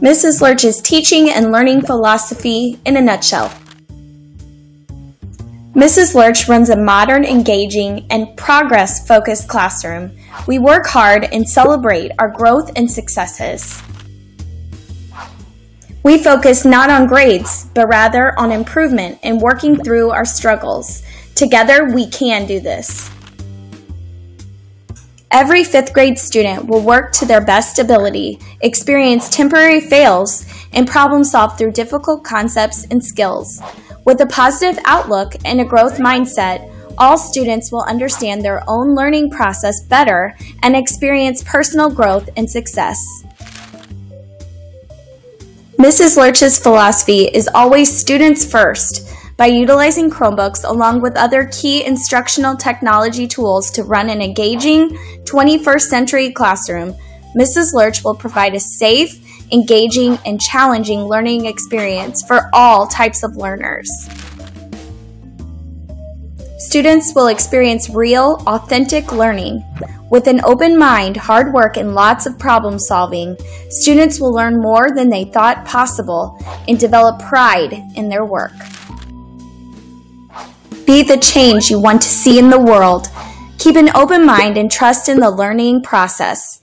Mrs. Lerch's teaching and learning philosophy in a nutshell. Mrs. Lerch runs a modern, engaging, and progress focused classroom. We work hard and celebrate our growth and successes. We focus not on grades, but rather on improvement and working through our struggles. Together, we can do this. Every fifth grade student will work to their best ability, experience temporary fails, and problem solve through difficult concepts and skills. With a positive outlook and a growth mindset, all students will understand their own learning process better and experience personal growth and success. Mrs. Lerch's philosophy is always students first by utilizing Chromebooks along with other key instructional technology tools to run an engaging 21st century classroom. Mrs. Lerch will provide a safe, engaging, and challenging learning experience for all types of learners. Students will experience real, authentic learning. With an open mind, hard work, and lots of problem solving, students will learn more than they thought possible and develop pride in their work. Be the change you want to see in the world. Keep an open mind and trust in the learning process.